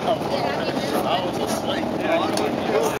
何ですか?